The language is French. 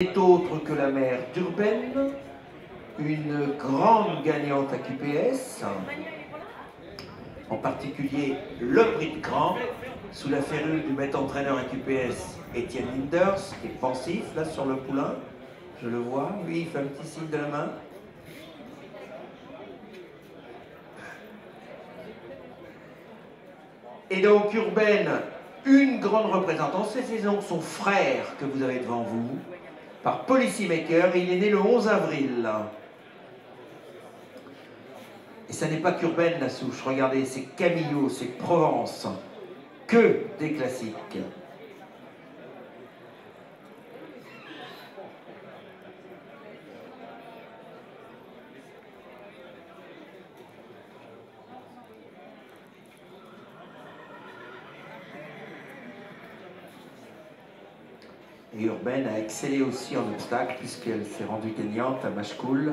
n'est autre que la mère d'Urbaine, une grande gagnante à QPS, en particulier le prix de Grand, sous la férule du maître entraîneur à QPS, Étienne Linders, qui est pensif là sur le poulain. Je le vois, lui il fait un petit signe de la main. Et donc Urbaine, une grande représentante, c'est donc son frère que vous avez devant vous, par Policymaker, et il est né le 11 avril. Et ça n'est pas qu'Urbaine la souche, regardez, c'est Camillo, c'est Provence, que des classiques. Et Urbaine a excellé aussi en obstacle puisqu'elle s'est rendue gagnante à Machecoul